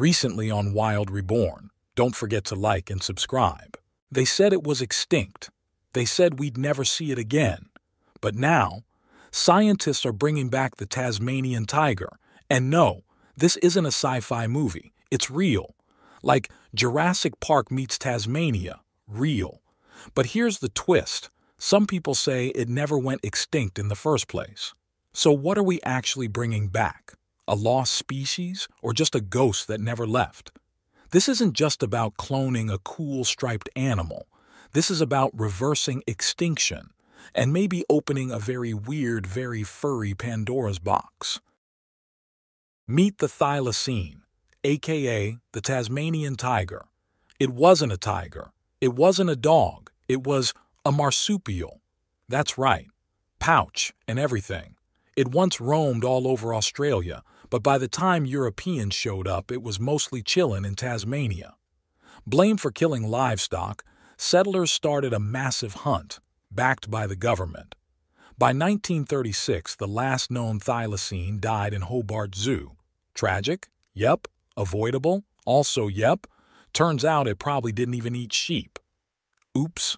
Recently on Wild Reborn, don't forget to like and subscribe. They said it was extinct. They said we'd never see it again. But now, scientists are bringing back the Tasmanian tiger. And no, this isn't a sci fi movie. It's real. Like Jurassic Park meets Tasmania. Real. But here's the twist some people say it never went extinct in the first place. So, what are we actually bringing back? A lost species or just a ghost that never left? This isn't just about cloning a cool striped animal. This is about reversing extinction and maybe opening a very weird, very furry Pandora's box. Meet the thylacine, aka the Tasmanian tiger. It wasn't a tiger. It wasn't a dog. It was a marsupial. That's right. Pouch and everything. It once roamed all over Australia, but by the time Europeans showed up, it was mostly chillin' in Tasmania. Blamed for killing livestock, settlers started a massive hunt, backed by the government. By 1936, the last known thylacine died in Hobart Zoo. Tragic? Yep. Avoidable? Also, yep. Turns out it probably didn't even eat sheep. Oops.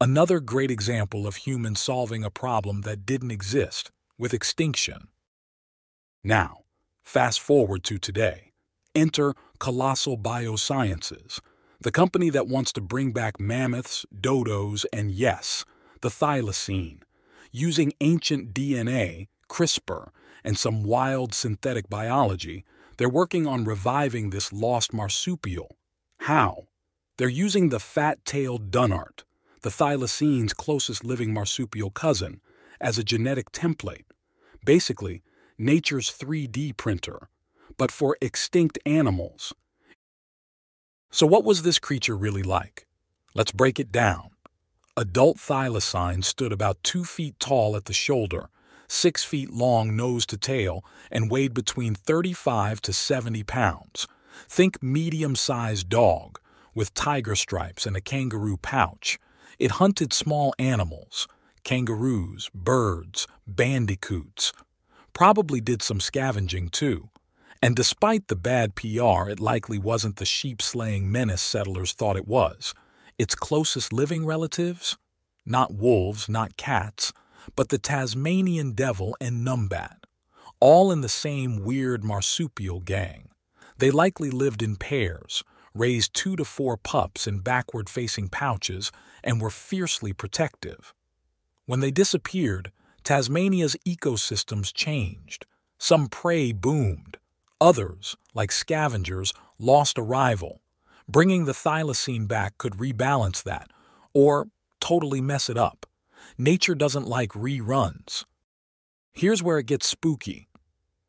Another great example of humans solving a problem that didn't exist, with extinction. Now, fast forward to today. Enter Colossal Biosciences, the company that wants to bring back mammoths, dodos, and yes, the thylacine, using ancient DNA, CRISPR, and some wild synthetic biology, they're working on reviving this lost marsupial. How? They're using the fat-tailed dunnart, the thylacine's closest living marsupial cousin, as a genetic template. Basically, nature's 3D printer, but for extinct animals. So what was this creature really like? Let's break it down. Adult thylacine stood about two feet tall at the shoulder, six feet long nose to tail, and weighed between 35 to 70 pounds. Think medium-sized dog, with tiger stripes and a kangaroo pouch. It hunted small animals, kangaroos, birds, bandicoots. Probably did some scavenging too. And despite the bad PR, it likely wasn't the sheep-slaying menace settlers thought it was. Its closest living relatives? Not wolves, not cats, but the Tasmanian devil and numbat, all in the same weird marsupial gang. They likely lived in pairs, raised two to four pups in backward-facing pouches, and were fiercely protective. When they disappeared, Tasmania's ecosystems changed. Some prey boomed. Others, like scavengers, lost a rival. Bringing the thylacine back could rebalance that, or totally mess it up. Nature doesn't like reruns. Here's where it gets spooky.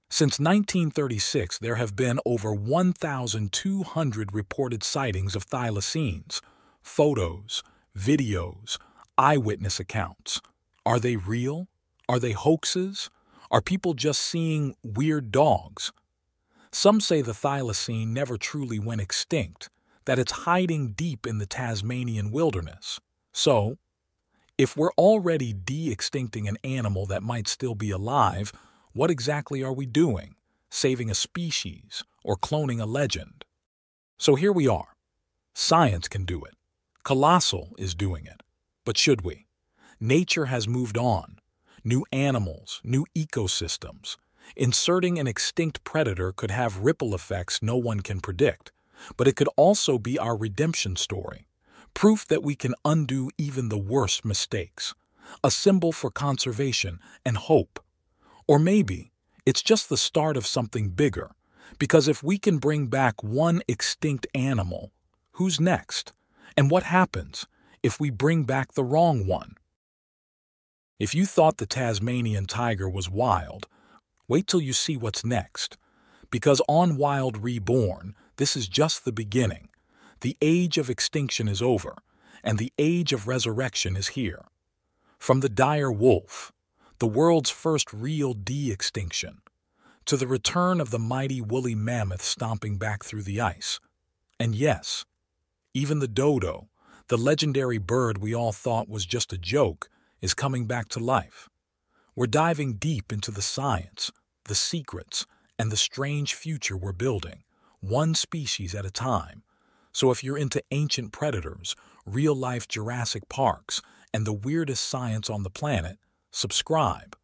Since 1936, there have been over 1,200 reported sightings of thylacines, photos, videos, eyewitness accounts. Are they real? Are they hoaxes? Are people just seeing weird dogs? Some say the thylacine never truly went extinct, that it's hiding deep in the Tasmanian wilderness. So, if we're already de-extincting an animal that might still be alive, what exactly are we doing? Saving a species or cloning a legend? So here we are. Science can do it. Colossal is doing it. But should we? Nature has moved on. New animals, new ecosystems. Inserting an extinct predator could have ripple effects no one can predict, but it could also be our redemption story proof that we can undo even the worst mistakes, a symbol for conservation and hope. Or maybe it's just the start of something bigger, because if we can bring back one extinct animal, who's next? And what happens if we bring back the wrong one? If you thought the Tasmanian tiger was wild, wait till you see what's next. Because on Wild Reborn, this is just the beginning. The age of extinction is over, and the age of resurrection is here. From the dire wolf, the world's first real de-extinction, to the return of the mighty woolly mammoth stomping back through the ice. And yes, even the dodo, the legendary bird we all thought was just a joke, is coming back to life. We're diving deep into the science, the secrets, and the strange future we're building one species at a time. So if you're into ancient predators, real-life Jurassic Parks, and the weirdest science on the planet, subscribe.